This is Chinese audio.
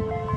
了。